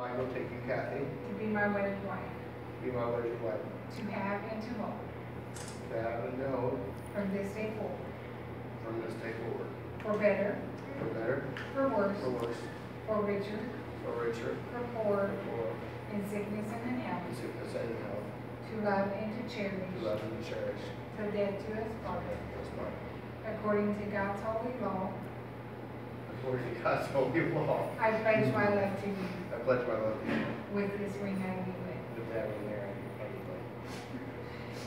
Michael, you, Kathy, to be my wedded wife, to be my wedded wife, to have and to hold. To have and to hold. From this day forward, from this day forward, for better, for better, for worse, for worse, for richer, for richer, for poorer, for in sickness and in health, in sickness and in health, to love and to cherish, to love and to cherish. till death do us part, according to God's holy law. According to God's holy law, I pledge my love to you. I pledge my love to you. with this ring I give you. With that ring there, anyway.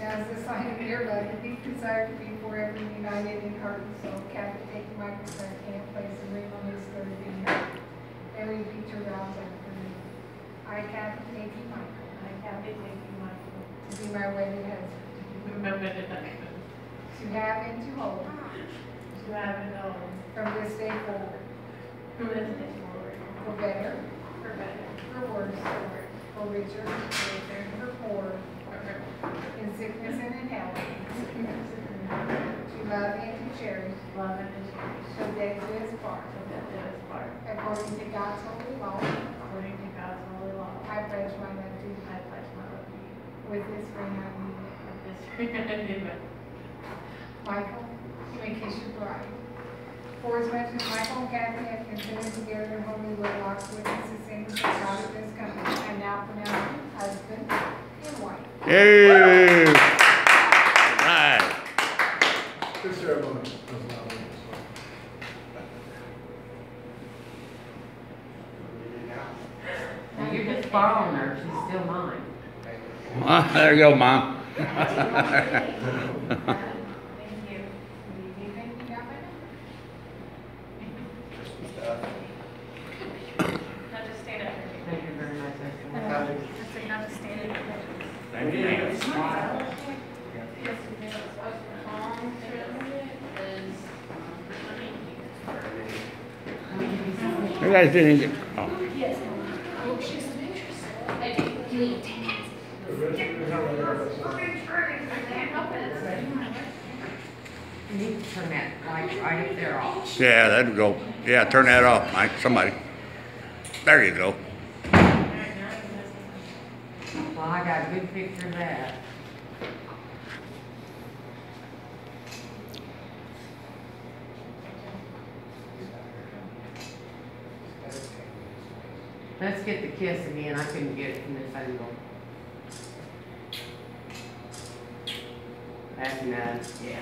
As a sign of your love, and deep desire to be forever united in heart and soul, Captain taking Michael's right hand, place a ring on his third finger, and repeat your vows after me. I, Captain taking Michael, I have it taking my to be my wedded husband, remember that I to have and to hold. To have it all from this day forward, from this day forward for better, for better, for worse, for richer, for poorer, in sickness and in health, to love and to cherish, love and to cherish, till death do us part. so that there is part, According to God's holy law, according to God's holy law. I pledge my love to you. I pledge my love to you. With this ring I you. with this ring give it. Michael, you may kiss your bride. For as much as Michael and Kathy have consented together in holy wedlock witnesses in the God of this company, I now pronounce you husband and wife. Yay! Right. Good ceremony. Now, you're just borrowing her, she's still mine. Well, there you go, Mom. Thank you. Anything you got, Michael? Stuff. Now just stand up here. Thank you very much, Esther. Kathy. Just say not to stand up. Thank you. Yes, we did. Long trip is, um, You guys didn't get, oh. Yes. Oh, she's some interest. I do. You need to take it. You need to turn that light right up there off. Yeah, that'd go. Yeah, turn that off, Mike, somebody. There you go. Well, I got a good picture of that. Let's get the kiss again, I couldn't get it from this angle. That's enough, yeah.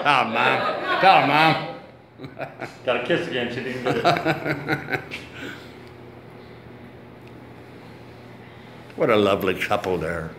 Oh, Mom. Tell her, Mom. Got a kiss again, she didn't get it. What a lovely couple there.